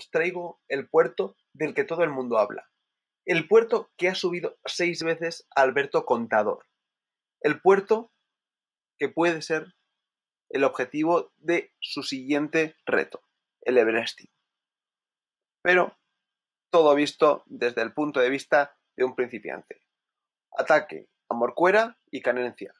os traigo el puerto del que todo el mundo habla. El puerto que ha subido seis veces Alberto Contador. El puerto que puede ser el objetivo de su siguiente reto, el Everesting. Pero todo visto desde el punto de vista de un principiante. Ataque a Morcuera y Canencia.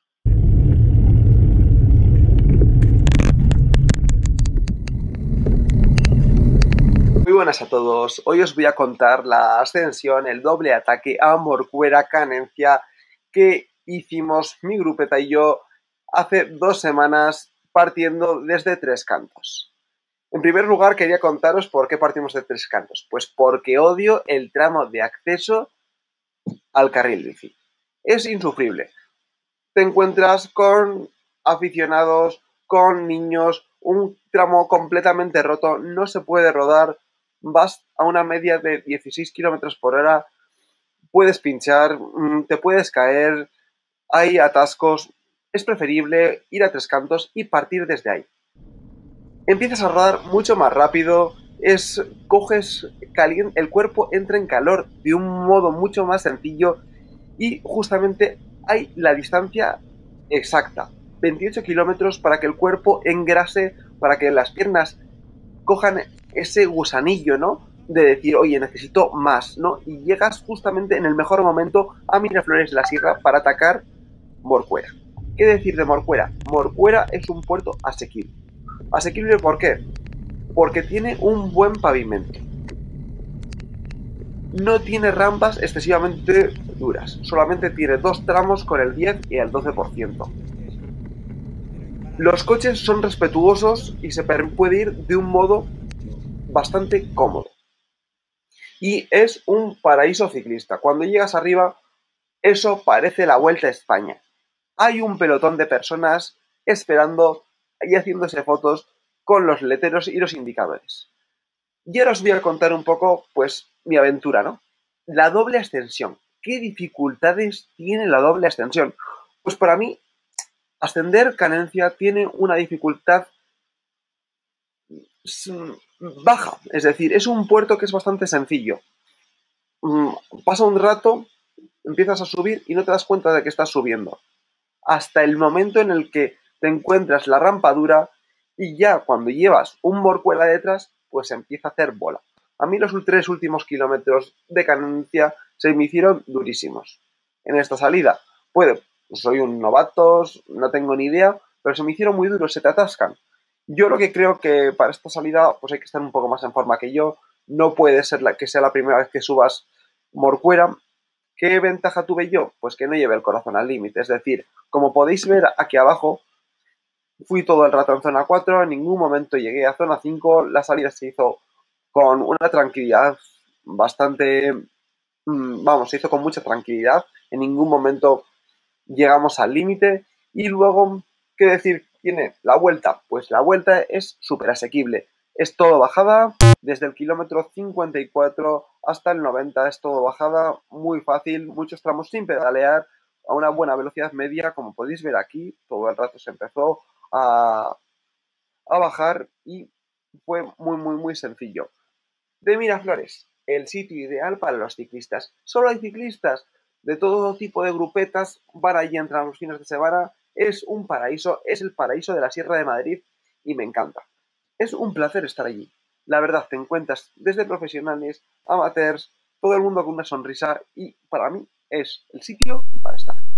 Buenas a todos. Hoy os voy a contar la ascensión, el doble ataque a Morcuera Canencia que hicimos mi grupeta y yo hace dos semanas partiendo desde Tres Cantos. En primer lugar, quería contaros por qué partimos de Tres Cantos. Pues porque odio el tramo de acceso al carril bici. Es insufrible. Te encuentras con aficionados, con niños, un tramo completamente roto, no se puede rodar, vas a una media de 16 kilómetros por hora, puedes pinchar, mm, te puedes caer, hay atascos, es preferible ir a tres cantos y partir desde ahí. Empiezas a rodar mucho más rápido, es coges caliente, el cuerpo entra en calor de un modo mucho más sencillo y justamente hay la distancia exacta, 28 kilómetros para que el cuerpo engrase, para que las piernas cojan ese gusanillo, ¿no? De decir, oye, necesito más, ¿no? Y llegas justamente en el mejor momento a Miraflores de la Sierra para atacar Morcuera. ¿Qué decir de Morcuera? Morcuera es un puerto asequible. ¿Asequible por qué? Porque tiene un buen pavimento. No tiene rampas excesivamente duras. Solamente tiene dos tramos con el 10 y el 12%. Los coches son respetuosos y se puede ir de un modo bastante cómodo. Y es un paraíso ciclista. Cuando llegas arriba, eso parece la Vuelta a España hay un pelotón de personas esperando y haciéndose fotos con los letreros y los indicadores. Y ahora os voy a contar un poco, pues, mi aventura, ¿no? La doble ascensión. ¿Qué dificultades tiene la doble ascensión? Pues para mí, ascender Canencia tiene una dificultad baja, es decir, es un puerto que es bastante sencillo. Mm, pasa un rato, empiezas a subir y no te das cuenta de que estás subiendo hasta el momento en el que te encuentras la rampa dura y ya cuando llevas un morcuela detrás, pues empieza a hacer bola. A mí los tres últimos kilómetros de cadencia se me hicieron durísimos. En esta salida, puede, soy un novato, no tengo ni idea, pero se me hicieron muy duros, se te atascan. Yo lo que creo que para esta salida, pues hay que estar un poco más en forma que yo. No puede ser la, que sea la primera vez que subas morcuera ¿Qué ventaja tuve yo? Pues que no llevé el corazón al límite. Es decir, como podéis ver aquí abajo, fui todo el rato en zona 4, en ningún momento llegué a zona 5, la salida se hizo con una tranquilidad bastante, mm, vamos, se hizo con mucha tranquilidad, en ningún momento llegamos al límite y luego, ¿qué decir tiene la vuelta? Pues la vuelta es súper asequible. Es todo bajada, desde el kilómetro 54 hasta el 90 es todo bajada, muy fácil, muchos tramos sin pedalear, a una buena velocidad media, como podéis ver aquí, todo el rato se empezó a, a bajar y fue muy, muy, muy sencillo. De Miraflores, el sitio ideal para los ciclistas. Solo hay ciclistas de todo tipo de grupetas, van allí entrar los fines de semana, es un paraíso, es el paraíso de la Sierra de Madrid y me encanta. Es un placer estar allí. La verdad, te encuentras desde profesionales, amateurs, todo el mundo con una sonrisa y para mí es el sitio para estar.